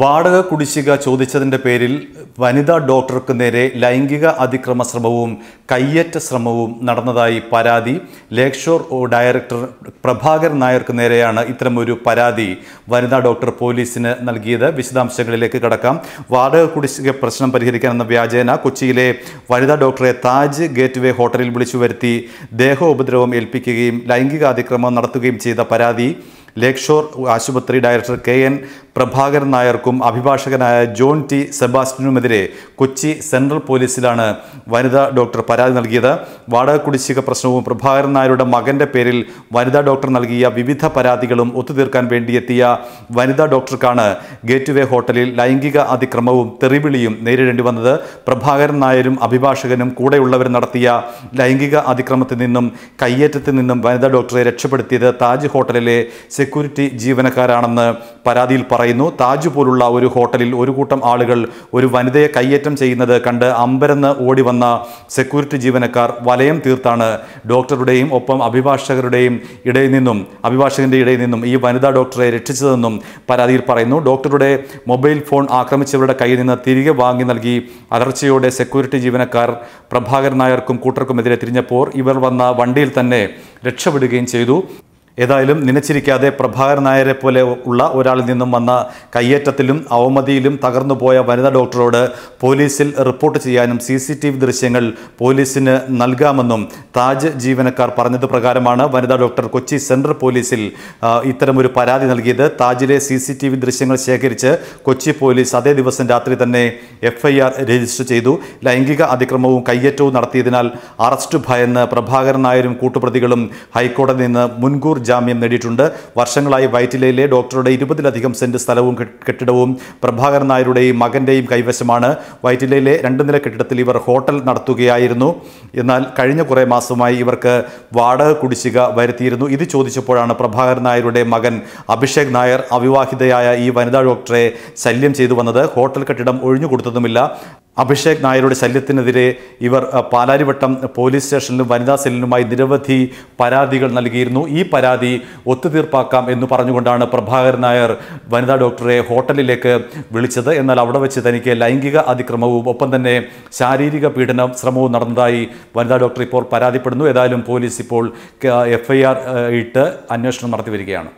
വാടക കുടിശ്ശിക ചോദിച്ചതിന്റെ പേരിൽ വനിതാ ഡോക്ടർക്ക് നേരെ ലൈംഗിക അതിക്രമ ശ്രമവും കയ്യേറ്റ ശ്രമവും നടന്നതായി പരാതി. ലേക്ഷോർ ഷോർ ഡയറക്ടർ പ്രഭാകർ നായർക്ക് നേരെയാണ് ഇത്തരമൊരു പരാതി വനിതാ ഡോക്ടർ പോലീസിന് നൽകിയത്. വിശദാംശങ്ങളിലേക്ക് കടക്കാം. വാടക കുടിശ്ശിക പ്രശ്നം പരിഹരിക്കാനെന്ന വ്യാജേന കൊച്ചിയിലെ വനിതാ ഡോക്ടറെ താജ് ഗേറ്റ് വേ ഹോട്ടലിൽ വിളിച്ചു വരുത്തി ദേഹോപദ്രവം ഏൽപ്പിക്കുകയും ലൈംഗിക അതിക്രമം നടത്തുകയും ചെയ്ത പരാതി. ലേക്ക് ഷോർ ആശുപത്രി ഡയറക്ടർ കെ എൻ പ്രഭാകരൻ നായർക്കും അഭിഭാഷകനായ ജോൺ ടി സെബാസ്റ്റിനുമെതിരെ കൊച്ചി സെൻട്രൽ പോലീസിലാണ് വനിതാ ഡോക്ടർ പരാതി നൽകിയത്. വാടക കുടിശ്ശിക പ്രശ്നവും പ്രഭാകരൻ നായരുടെ മകന്റെ പേരിൽ വനിതാ ഡോക്ടർ നൽകിയ വിവിധ പരാതികളും ഒത്തുതീർക്കാൻ വേണ്ടിയെത്തിയ വനിതാ ഡോക്ടർക്കാണ് ഗേറ്റ് വേ ഹോട്ടലിൽ ലൈംഗിക അതിക്രമവും തെറിവിളിയും നേരിടേണ്ടി വന്നത്. പ്രഭാകരൻ നായരും അഭിഭാഷകനും കൂടെയുള്ളവരും നടത്തിയ ലൈംഗിക അതിക്രമത്തിൽ നിന്നും കയ്യേറ്റത്തിൽ നിന്നും വനിതാ ഡോക്ടറെ രക്ഷപ്പെടുത്തിയത് താജ് ഹോട്ടലിലെ സെക്യൂരിറ്റി ജീവനക്കാരാണെന്ന് പരാതിയിൽ പറയുന്നു. താജ് പോലുള്ള ഒരു ഹോട്ടലിൽ ഒരു കൂട്ടം ആളുകൾ ഒരു വനിതയെ കയ്യേറ്റം ചെയ്യുന്നത് കണ്ട് അമ്പരന്ന് ഓടി വന്ന സെക്യൂരിറ്റി ജീവനക്കാർ വലയം തീർത്താണ്. ഡോക്ടറുടെയും ഒപ്പം അഭിഭാഷകരുടെയും ഇടയിൽ നിന്നും അഭിഭാഷകന്റെ ഇടയിൽ നിന്നും ഈ വനിതാ ഡോക്ടറെ രക്ഷിച്ചതെന്നും പരാതിയിൽ പറയുന്നു. ഡോക്ടറുടെ മൊബൈൽ ഫോൺ ആക്രമിച്ചവരുടെ കയ്യിൽ നിന്ന് തിരികെ വാങ്ങി നൽകി അലർച്ചയോടെ സെക്യൂരിറ്റി ജീവനക്കാർ പ്രഭാകരൻ നായർക്കും കൂട്ടർക്കുമെതിരെ തിരിഞ്ഞപ്പോൾ ഇവർ വന്ന വണ്ടിയിൽ തന്നെ രക്ഷപ്പെടുകയും ചെയ്തു. ഏതായാലും നനച്ചിരിക്കാതെ പ്രഭാകരൻ നായരെ പോലെ ഉള്ള ഒരാളിൽ നിന്നും വന്ന കയ്യേറ്റത്തിലും അവമതിയിലും തകർന്നുപോയ വനിതാ ഡോക്ടറോട് പോലീസിൽ റിപ്പോർട്ട് ചെയ്യാനും സി സി ടി വി ദൃശ്യങ്ങൾ പോലീസിന് നൽകാമെന്നും താജ് ജീവനക്കാർ പറഞ്ഞത് പ്രകാരമാണ് വനിതാ ഡോക്ടർ കൊച്ചി സെൻട്രൽ പോലീസിൽ ഇത്തരമൊരു പരാതി നൽകിയത്. താജിലെ സി സി ടി വി ദൃശ്യങ്ങൾ ശേഖരിച്ച് കൊച്ചി പോലീസ് അതേ ദിവസം രാത്രി തന്നെ എഫ് ഐ ആർ രജിസ്റ്റർ ചെയ്തു. ലൈംഗിക അതിക്രമവും കയ്യേറ്റവും നടത്തിയതിനാൽ അറസ്റ്റ് ഭയന്ന് പ്രഭാകരൻ നായരും കൂട്ടുപ്രതികളും ഹൈക്കോടതിയിൽ നിന്ന് മുൻകൂർ ജാമ്യം നേടിയിട്ടുണ്ട്. വർഷങ്ങളായി വൈറ്റിലയിലെ ഡോക്ടറുടെ ഇരുപതിലധികം സെന്റ് സ്ഥലവും കെട്ടിടവും പ്രഭാകരൻ നായരുടെയും മകന്റെയും കൈവശമാണ്. വൈറ്റിലയിലെ രണ്ട് നില കെട്ടിടത്തിൽ ഇവർ ഹോട്ടൽ നടത്തുകയായിരുന്നു. എന്നാൽ കഴിഞ്ഞ കുറേ മാസമായി ഇവർക്ക് വാടക കുടിശ്ശിക വരുത്തിയിരുന്നു. ഇത് ചോദിച്ചപ്പോഴാണ് പ്രഭാകരൻ നായരുടെ മകൻ അഭിഷേക് നായർ അവിവാഹിതയായ ഈ വനിതാ ഡോക്ടറെ ശല്യം ചെയ്തു വന്നത്. ഹോട്ടൽ കെട്ടിടം ഒഴിഞ്ഞു കൊടുത്തതുമില്ല അഭിഷേക് നായരുടെ ശല്യത്തിനെതിരെ ഇവർ പാലാരിവട്ടം പോലീസ് സ്റ്റേഷനിലും വനിതാ സെല്ലിലുമായി നിരവധി പരാതികൾ നൽകിയിരുന്നു. ഈ പരാതി ഒത്തുതീർപ്പാക്കാം എന്ന് പറഞ്ഞുകൊണ്ടാണ് പ്രഭാകരൻ നായർ വനിതാ ഡോക്ടറെ ഹോട്ടലിലേക്ക് വിളിച്ചത്. എന്നാൽ അവിടെ വെച്ച് തനിക്ക് ലൈംഗിക അതിക്രമവും ഒപ്പം തന്നെ ശാരീരിക പീഡന ശ്രമവും നടന്നതായി വനിതാ ഡോക്ടർ ഇപ്പോൾ പരാതിപ്പെടുന്നു. ഏതായാലും പോലീസ് ഇപ്പോൾ എഫ്ഐആർ ഇട്ട് അന്വേഷണം നടത്തി വരികയാണ്.